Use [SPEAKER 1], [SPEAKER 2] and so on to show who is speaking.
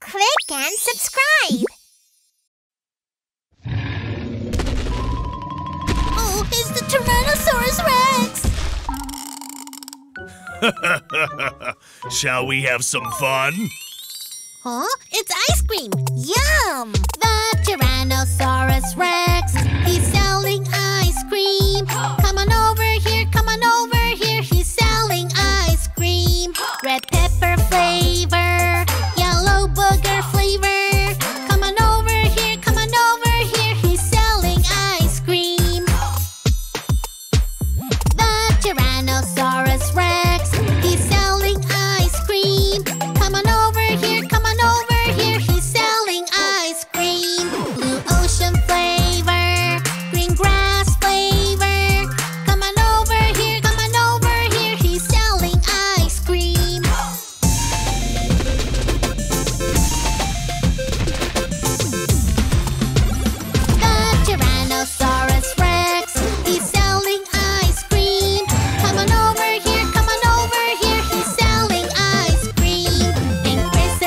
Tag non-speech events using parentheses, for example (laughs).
[SPEAKER 1] Click and subscribe! Oh, it's the Tyrannosaurus
[SPEAKER 2] Rex! (laughs) Shall we have some fun?
[SPEAKER 1] Huh? It's ice cream! Tyrannosaurus.